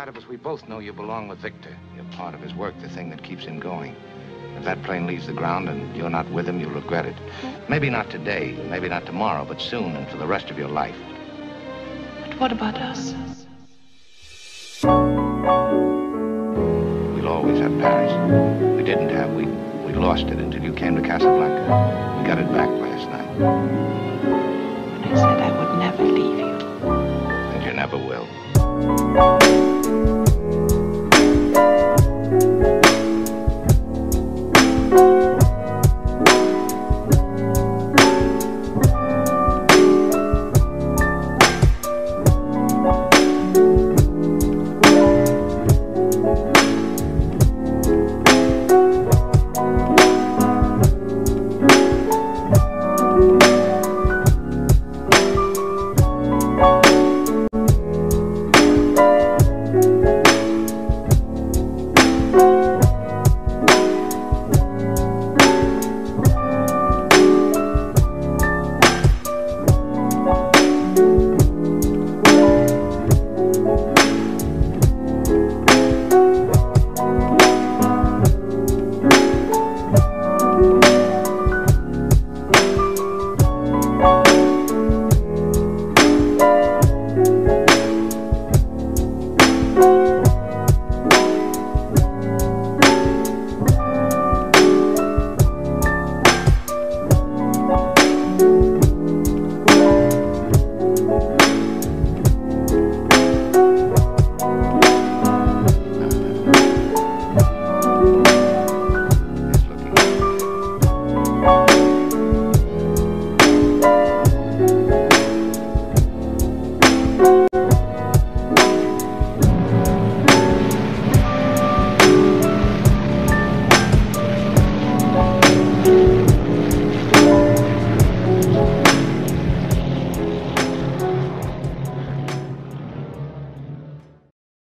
Inside of us, we both know you belong with Victor. You're part of his work, the thing that keeps him going. If that plane leaves the ground and you're not with him, you'll regret it. Maybe not today, maybe not tomorrow, but soon and for the rest of your life. But what about us? We'll always have Paris. We didn't have, we, we lost it until you came to Casablanca. We got it back last night. When I said I would never leave you. And you never will.